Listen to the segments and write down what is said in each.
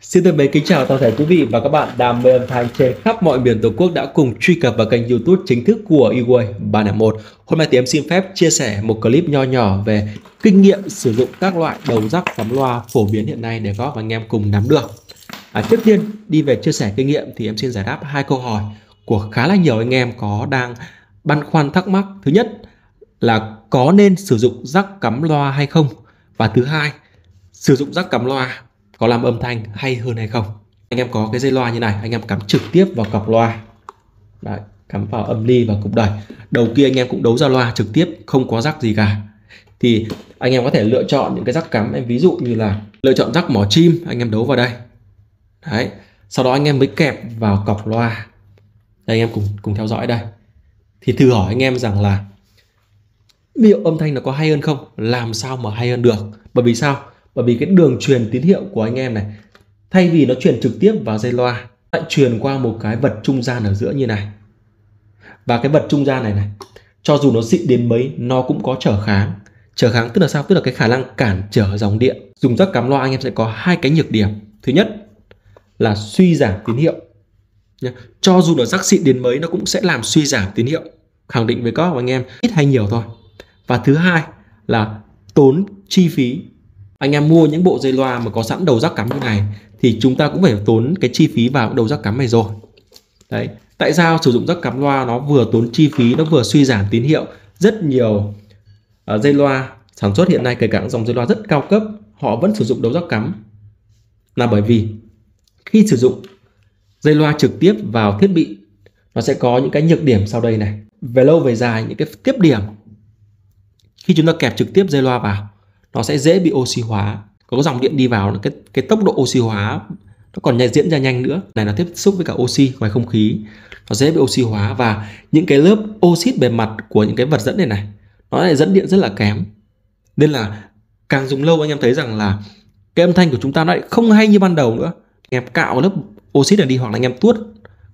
Xin thân mến kính chào toàn thể quý vị và các bạn đam mê âm thanh trên khắp mọi miền Tổ quốc đã cùng truy cập vào kênh YouTube chính thức của Eway 301. Hôm nay thì em xin phép chia sẻ một clip nho nhỏ về kinh nghiệm sử dụng các loại đầu rắc cắm loa phổ biến hiện nay để các anh em cùng nắm được. À, trước tiên đi về chia sẻ kinh nghiệm thì em xin giải đáp hai câu hỏi của khá là nhiều anh em có đang băn khoăn thắc mắc. Thứ nhất là có nên sử dụng rắc cắm loa hay không? Và thứ hai, sử dụng rắc cắm loa có làm âm thanh hay hơn hay không? Anh em có cái dây loa như này anh em cắm trực tiếp vào cọc loa. Đấy, cắm vào âm ly và cục đẩy. Đầu kia anh em cũng đấu ra loa trực tiếp không có rắc gì cả. Thì anh em có thể lựa chọn những cái rắc cắm em ví dụ như là lựa chọn rắc mỏ chim anh em đấu vào đây. Đấy sau đó anh em mới kẹp vào cọc loa. Đây anh em cùng cùng theo dõi đây. Thì thử hỏi anh em rằng là liệu âm thanh nó có hay hơn không? Làm sao mà hay hơn được? Bởi vì sao? Bởi vì cái đường truyền tín hiệu của anh em này, thay vì nó truyền trực tiếp vào dây loa, lại truyền qua một cái vật trung gian ở giữa như này. Và cái vật trung gian này này, cho dù nó xịn đến mấy, nó cũng có trở kháng. Trở kháng tức là sao? Tức là cái khả năng cản trở dòng điện. Dùng rắc cắm loa, anh em sẽ có hai cái nhược điểm. Thứ nhất là suy giảm tín hiệu. Cho dù nó rắc xịn đến mấy, nó cũng sẽ làm suy giảm tín hiệu. Khẳng định với các anh em, ít hay nhiều thôi. Và thứ hai là tốn chi phí anh em mua những bộ dây loa mà có sẵn đầu rắc cắm như này thì chúng ta cũng phải tốn cái chi phí vào đầu rắc cắm này rồi. Đấy tại sao sử dụng rắc cắm loa nó vừa tốn chi phí nó vừa suy giảm tín hiệu? Rất nhiều uh, dây loa sản xuất hiện nay kể cả dòng dây loa rất cao cấp họ vẫn sử dụng đầu rắc cắm. Là bởi vì khi sử dụng dây loa trực tiếp vào thiết bị nó sẽ có những cái nhược điểm sau đây này. Về lâu về dài những cái tiếp điểm. Khi chúng ta kẹp trực tiếp dây loa vào nó sẽ dễ bị oxy hóa. Có dòng điện đi vào, cái cái tốc độ oxy hóa nó còn diễn ra nhanh nữa. Này, nó tiếp xúc với cả oxy, ngoài không khí. Nó dễ bị oxy hóa và những cái lớp oxit bề mặt của những cái vật dẫn này này, nó lại dẫn điện rất là kém. Nên là càng dùng lâu anh em thấy rằng là cái âm thanh của chúng ta nó lại không hay như ban đầu nữa. Anh em cạo lớp oxit này đi hoặc là anh em tuốt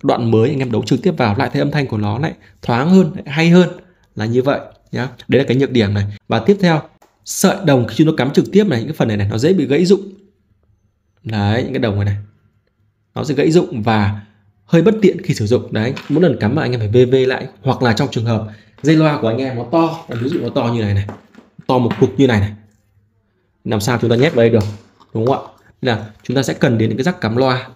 đoạn mới, anh em đấu trực tiếp vào, lại thấy âm thanh của nó lại thoáng hơn, lại hay hơn là như vậy nhá. Đấy là cái nhược điểm này. Và tiếp theo sợi đồng khi chúng nó cắm trực tiếp này, những cái phần này này, nó dễ bị gãy rụng. Đấy, những cái đồng này này. Nó sẽ gãy rụng và hơi bất tiện khi sử dụng. Đấy, mỗi lần cắm mà anh em phải vv lại, hoặc là trong trường hợp dây loa của anh em nó to, ví dụ nó to như này này, to một cục như này này. Làm sao chúng ta nhét vào đây được, đúng không ạ? Là chúng ta sẽ cần đến những cái rắc cắm loa.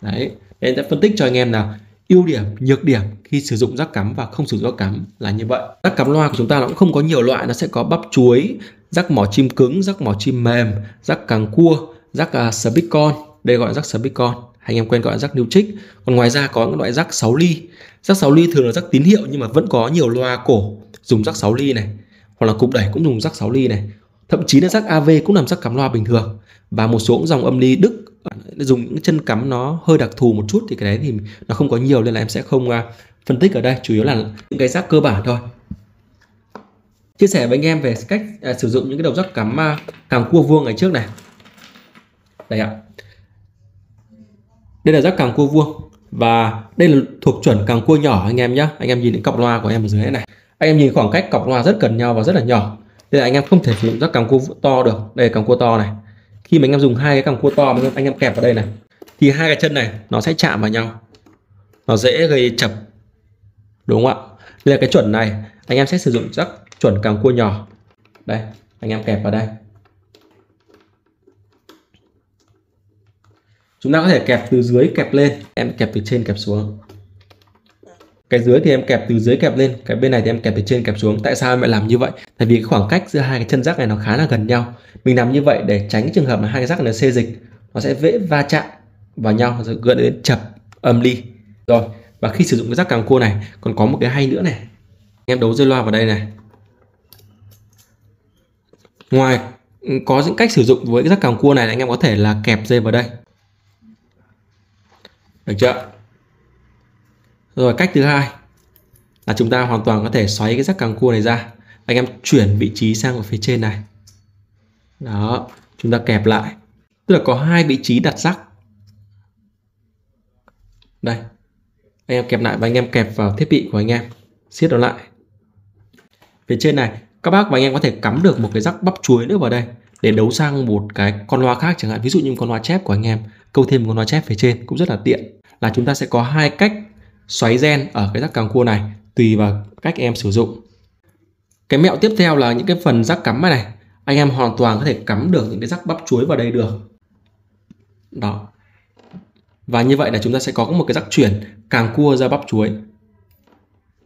Đấy em sẽ phân tích cho anh em nào ưu điểm nhược điểm khi sử dụng rắc cắm và không sử dụng rắc cắm là như vậy. Rắc cắm loa của chúng ta nó cũng không có nhiều loại nó sẽ có bắp chuối rắc mỏ chim cứng rắc mỏ chim mềm rắc càng cua rắc uh, à, sabicon. Đây gọi là rác sabicon. Anh em quen gọi là rắc new trích. Còn ngoài ra có những loại rắc 6 ly. Rắc 6 ly thường là rắc tín hiệu nhưng mà vẫn có nhiều loa cổ dùng rắc 6 ly này hoặc là cục đẩy cũng dùng rắc 6 ly này. Thậm chí là rắc AV cũng làm rắc cắm loa bình thường. Và một số dòng âm ly Đức dùng những chân cắm nó hơi đặc thù một chút thì cái đấy thì nó không có nhiều nên là em sẽ không à, phân tích ở đây. Chủ yếu là những cái giác cơ bản thôi. Chia sẻ với anh em về cách à, sử dụng những cái đầu rắc cắm à, càng cua vuông ngày trước này. Đây ạ. Đây là rắc càng cua vuông và đây là thuộc chuẩn càng cua nhỏ anh em nhé anh em nhìn những cọc loa của em ở dưới này. Anh em nhìn khoảng cách cọc loa rất gần nhau và rất là nhỏ. Nên là anh em không thể sử dụng rắc càng cua to được. Đây là càng cua to này khi mà anh em dùng hai cái càng cua to mà anh em kẹp vào đây này, thì hai cái chân này nó sẽ chạm vào nhau. Nó dễ gây chập, đúng không ạ? Đây là cái chuẩn này, anh em sẽ sử dụng chắc chuẩn càng cua nhỏ. Đây, anh em kẹp vào đây. Chúng ta có thể kẹp từ dưới kẹp lên, em kẹp từ trên kẹp xuống cái dưới thì em kẹp từ dưới kẹp lên, cái bên này thì em kẹp từ trên kẹp xuống. Tại sao em lại làm như vậy? Tại vì cái khoảng cách giữa hai cái chân rác này nó khá là gần nhau. Mình làm như vậy để tránh trường hợp là hai cái rác này xê dịch, nó sẽ dễ va chạm vào nhau rồi dẫn đến chập âm ly. Rồi, và khi sử dụng cái rác càng cua này, còn có một cái hay nữa này. Em đấu dây loa vào đây này. Ngoài, có những cách sử dụng với cái rác càng cua này anh em có thể là kẹp dây vào đây. Được chưa? Rồi cách thứ hai là chúng ta hoàn toàn có thể xoáy cái rắc càng cua này ra. Anh em chuyển vị trí sang ở phía trên này. Đó, chúng ta kẹp lại. Tức là có hai vị trí đặt rắc. Đây, anh em kẹp lại và anh em kẹp vào thiết bị của anh em. Siết nó lại. Phía trên này, các bác và anh em có thể cắm được một cái rắc bắp chuối nữa vào đây để đấu sang một cái con loa khác chẳng hạn. Ví dụ như con loa chép của anh em, câu thêm một con loa chép phía trên cũng rất là tiện. Là chúng ta sẽ có hai cách xoáy gen ở cái rắc càng cua này tùy vào cách em sử dụng. Cái mẹo tiếp theo là những cái phần rắc cắm này, này anh em hoàn toàn có thể cắm được những cái rắc bắp chuối vào đây được. Đó. Và như vậy là chúng ta sẽ có một cái rắc chuyển càng cua ra bắp chuối.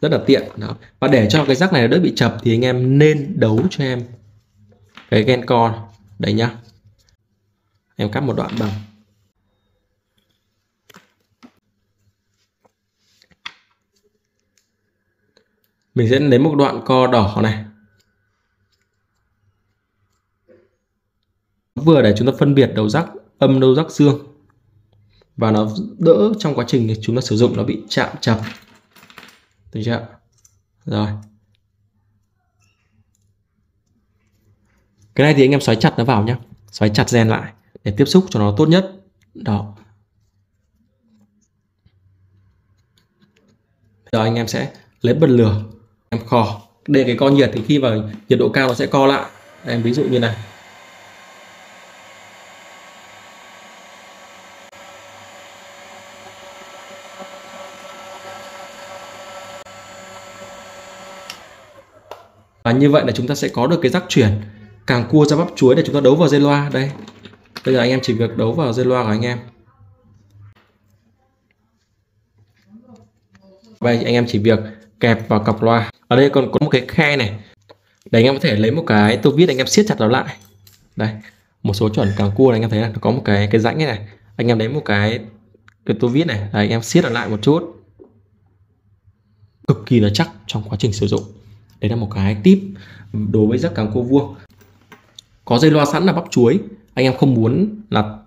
Rất là tiện. Đó. Và để cho cái rắc này đỡ bị chập thì anh em nên đấu cho em cái gen con. Đấy nhá. Em cắt một đoạn bằng. Mình sẽ lấy một đoạn co đỏ này. Vừa để chúng ta phân biệt đầu rắc âm, đầu rắc dương và nó đỡ trong quá trình chúng ta sử dụng nó bị chạm chập được chưa? Rồi. Cái này thì anh em xoáy chặt nó vào nhé xoáy chặt rèn lại để tiếp xúc cho nó tốt nhất. Đó. Giờ anh em sẽ lấy bật lửa em kho. Để cái co nhiệt thì khi vào nhiệt độ cao nó sẽ co lại. Em ví dụ như này. Và như vậy là chúng ta sẽ có được cái rắc chuyển. Càng cua ra bắp chuối để chúng ta đấu vào dây loa. Đây. Bây giờ anh em chỉ việc đấu vào dây loa của anh em. Vậy anh em chỉ việc kẹp vào cọc loa ở đây còn có một cái khe này. Để anh em có thể lấy một cái tô vít anh em siết chặt nó lại. Đây một số chuẩn càng cua này anh em thấy là nó có một cái cái rãnh này, này. Anh em lấy một cái cái tô vít này. Đây, anh em siết nó lại một chút. Cực kỳ là chắc trong quá trình sử dụng. Đấy là một cái tip đối với rắc càng cua vuông có dây loa sẵn là bắp chuối. Anh em không muốn là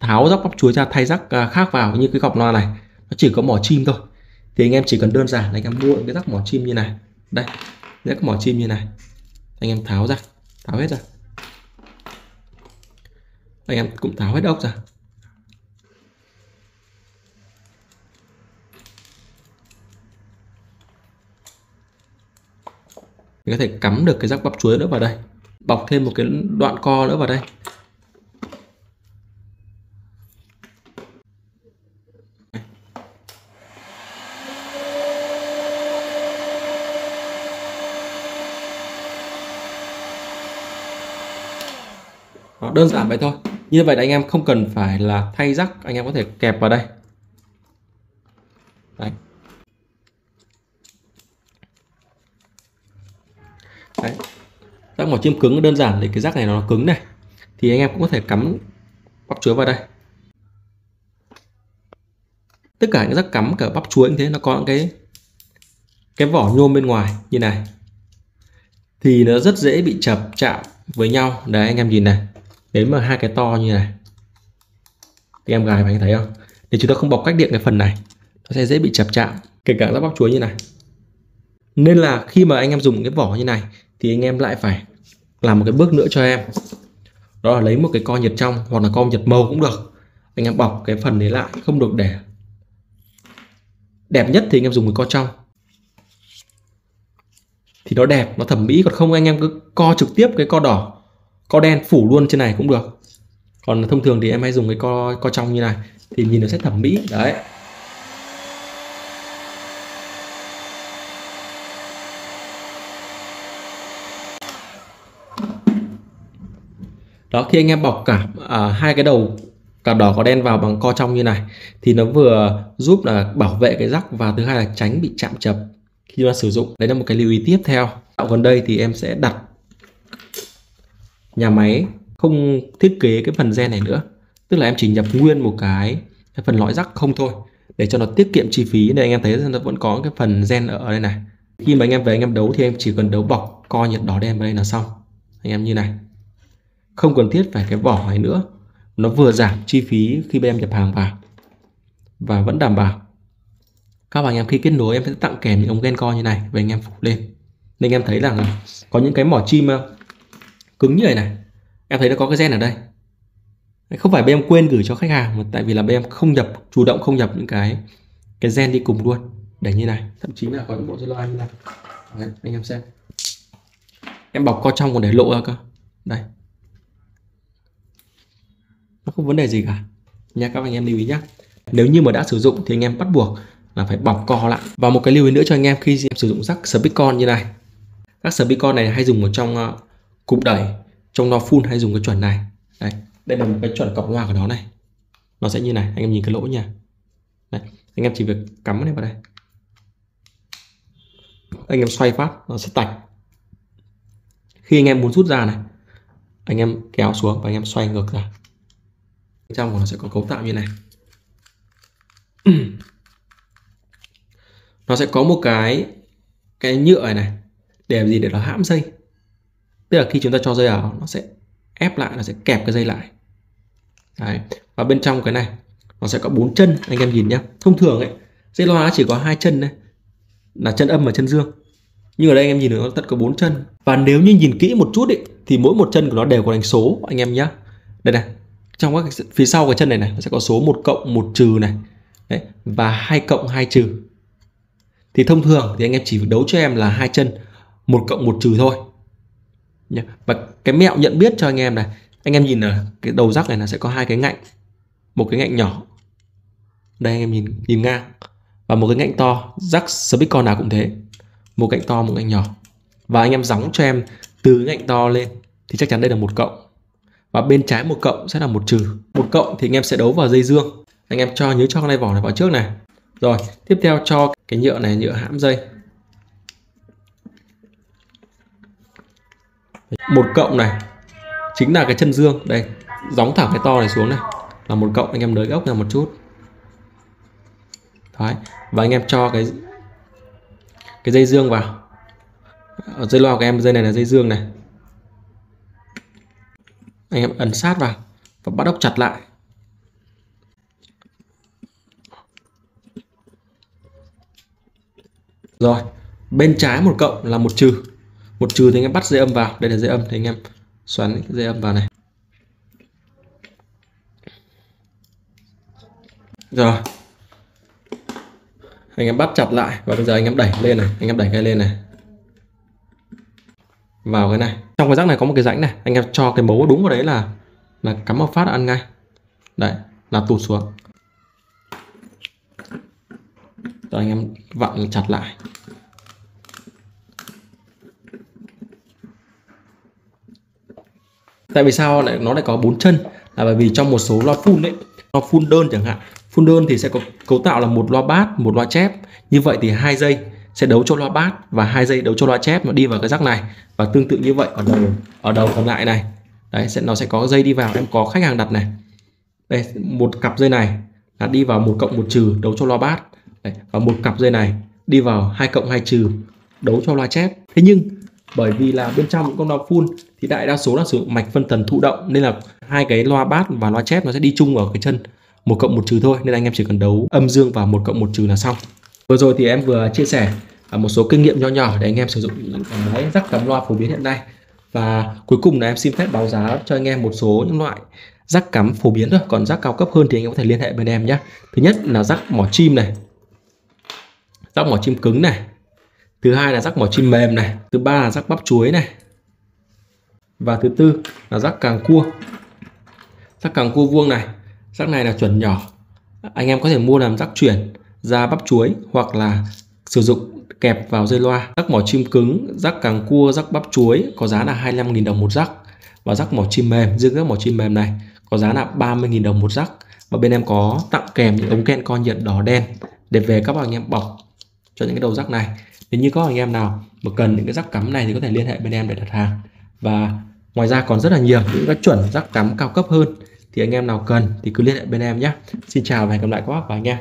tháo rắc bắp chuối ra thay rắc à, khác vào như cái cọc loa này. Nó chỉ có mỏ chim thôi thì anh em chỉ cần đơn giản là anh em mua cái rắc mỏ chim như này. Đây rắc mỏ chim như này. Anh em tháo ra, tháo hết ra. Anh em cũng tháo hết ốc ra. Mình có thể cắm được cái rắc bắp chuối nữa vào đây. Bọc thêm một cái đoạn co nữa vào đây. Đó, đơn giản vậy thôi. Như vậy là anh em không cần phải là thay rắc anh em có thể kẹp vào đây. Đấy. Đấy. rắc mỏ chim cứng đơn giản để cái rắc này nó cứng này. Thì anh em cũng có thể cắm bắp chuối vào đây. Tất cả những rắc cắm cả bắp chuối như thế nó có cái cái vỏ nhôm bên ngoài như này. Thì nó rất dễ bị chập chạm với nhau. Đấy anh em nhìn này nếu mà hai cái to như này. Thì em gài và anh thấy không? Nếu chúng ta không bọc cách điện cái phần này, nó sẽ dễ bị chập chạm. Kể cả lắp bắp chuối như này. Nên là khi mà anh em dùng cái vỏ như này, thì anh em lại phải làm một cái bước nữa cho em. Đó là lấy một cái co nhiệt trong, hoặc là co nhiệt màu cũng được. Anh em bọc cái phần đấy lại, không được để đẹp nhất thì anh em dùng cái co trong. Thì nó đẹp, nó thẩm mỹ, còn không anh em cứ co trực tiếp cái co đỏ co đen phủ luôn trên này cũng được. Còn thông thường thì em hay dùng cái co co trong như này. Thì nhìn nó sẽ thẩm mỹ đấy. Đó khi anh em bọc cả à, hai cái đầu cả đỏ có đen vào bằng co trong như này thì nó vừa giúp là bảo vệ cái rắc và thứ hai là tránh bị chạm chập khi chúng ta sử dụng. Đấy là một cái lưu ý tiếp theo. Dạo gần đây thì em sẽ đặt nhà máy không thiết kế cái phần gen này nữa. Tức là em chỉ nhập nguyên một cái, cái phần lõi rắc không thôi để cho nó tiết kiệm chi phí. Nên anh em thấy nó vẫn có cái phần gen ở đây này. Khi mà anh em về anh em đấu thì em chỉ cần đấu bọc co nhiệt đỏ đen vào đây là xong. Anh em như này. Không cần thiết phải cái vỏ này nữa. Nó vừa giảm chi phí khi bên em nhập hàng vào. Và vẫn đảm bảo. Các bạn em khi kết nối em sẽ tặng kèm những ống gen co như này và anh em phủ lên. Nên em thấy rằng có những cái mỏ chim cứng như này này em thấy nó có cái gen ở đây. Không phải bên em quên gửi cho khách hàng mà tại vì là bên em không nhập chủ động không nhập những cái cái gen đi cùng luôn. Để như này thậm chí là có những bộ loa như này. Đấy, anh em xem. Em bọc co trong còn để lộ ra cơ. Đây. Nó không vấn đề gì cả. Nha các anh em lưu ý nhé nếu như mà đã sử dụng thì anh em bắt buộc là phải bọc co lại. Và một cái lưu ý nữa cho anh em khi em sử dụng rắc Spicon như này. Các Spicon này hay dùng ở trong ờ, cụm đẩy trong nó full hay dùng cái chuẩn này. Đây đây là một cái chuẩn cọc loa của nó này. Nó sẽ như này anh em nhìn cái lỗ nha. Đây, anh em chỉ việc cắm này vào đây. Anh em xoay phát nó sẽ tạch. Khi anh em muốn rút ra này anh em kéo xuống và anh em xoay ngược ra. Trong của nó sẽ có cấu tạo như này. Nó sẽ có một cái cái nhựa này, này để làm gì? Để nó hãm dây tức là khi chúng ta cho dây vào nó sẽ ép lại nó sẽ kẹp cái dây lại. Đấy. và bên trong cái này nó sẽ có bốn chân anh em nhìn nhé thông thường ấy dây loa chỉ có hai chân này là chân âm và chân dương. Nhưng ở đây anh em nhìn được nó tất có bốn chân. Và nếu như nhìn kỹ một chút ấy, thì mỗi một chân của nó đều có đánh số anh em nhé đây này trong các phía sau cái chân này này nó sẽ có số một cộng một trừ này. Đấy. và hai cộng hai trừ. Thì thông thường thì anh em chỉ đấu cho em là hai chân một cộng một trừ thôi và cái mẹo nhận biết cho anh em này, anh em nhìn ở cái đầu rắc này là sẽ có hai cái ngạnh. Một cái ngạnh nhỏ. Đây anh em nhìn nhìn ngang. Và một cái ngạnh to, rắc speaker nào cũng thế. Một ngạnh to, một ngạnh nhỏ. Và anh em gióng cho em từ ngạnh to lên thì chắc chắn đây là một cộng. Và bên trái một cộng sẽ là một trừ. Một cộng thì anh em sẽ đấu vào dây dương. Anh em cho, nhớ cho cái này vỏ này vào trước này. Rồi, tiếp theo cho cái nhựa này, nhựa hãm dây. Một cộng này, chính là cái chân dương. Đây, gióng thẳng cái to này xuống này. Là một cộng, anh em đới ốc ra một chút. Đấy. và anh em cho cái cái dây dương vào. Ở dây loa của em, dây này là dây dương này. Anh em ấn sát vào và bắt ốc chặt lại. Rồi, bên trái một cộng là một trừ một trừ thì anh em bắt dây âm vào. Đây là dây âm, thì anh em xoắn dây âm vào này. Rồi. Anh em bắt chặt lại. Và bây giờ anh em đẩy lên này. Anh em đẩy cái lên này. Vào cái này. Trong cái rác này có một cái rãnh này. Anh em cho cái mấu đúng vào đấy là là cắm một phát ăn ngay. Đấy, là tụt xuống. Rồi anh em vặn chặt lại. Tại vì sao? Lại nó lại có bốn chân. Là bởi vì trong một số loa full đấy loa full đơn chẳng hạn full đơn thì sẽ có cấu tạo là một loa bát một loa chép. Như vậy thì hai dây sẽ đấu cho loa bát và hai dây đấu cho loa chép nó đi vào cái rắc này. Và tương tự như vậy ở đầu ở đầu còn lại này. Đấy sẽ nó sẽ có dây đi vào. Em có khách hàng đặt này. Đây một cặp dây này là đi vào một cộng một trừ đấu cho loa bát. Đấy, và một cặp dây này đi vào hai cộng hai trừ đấu cho loa chép. Thế nhưng bởi vì là bên trong những con loa full, thì đại đa số là sử dụng mạch phân tần thụ động, nên là hai cái loa bát và loa chép nó sẽ đi chung ở cái chân, một cộng một trừ thôi, nên anh em chỉ cần đấu âm dương và một cộng một trừ là xong. Vừa rồi thì em vừa chia sẻ à, một số kinh nghiệm nho nhỏ để anh em sử dụng những cái rắc cắm loa phổ biến hiện nay. Và cuối cùng là em xin phép báo giá cho anh em một số những loại rắc cắm phổ biến thôi, còn rắc cao cấp hơn thì anh em có thể liên hệ bên em nhé. Thứ nhất là rắc mỏ chim này, rắc mỏ chim cứng này thứ hai là rắc mỏ chim mềm này. Thứ ba là rắc bắp chuối này. Và thứ tư là rắc càng cua. Rắc càng cua vuông này. Rắc này là chuẩn nhỏ. Anh em có thể mua làm rắc chuyển ra bắp chuối hoặc là sử dụng kẹp vào dây loa. Rắc mỏ chim cứng, rắc càng cua, rắc bắp chuối có giá là 25.000 đồng một rắc. Và rắc mỏ chim mềm, riêng rắc mỏ chim mềm này có giá là 30.000 đồng một rắc. Và bên em có tặng kèm những ống ken co nhiệt đỏ đen để về các bạn anh em bọc cho những cái đầu rắc này nếu như có anh em nào mà cần những cái rắc cắm này thì có thể liên hệ bên em để đặt hàng. Và ngoài ra còn rất là nhiều những cái chuẩn rắc cắm cao cấp hơn thì anh em nào cần thì cứ liên hệ bên em nhé. Xin chào và hẹn gặp lại các bác và anh em.